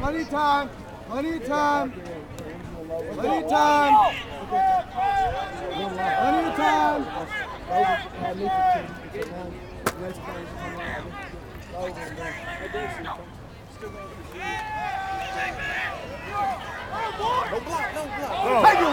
Plenty of time. Plenty of time. Plenty of time. Plenty of time. No block, no block. No.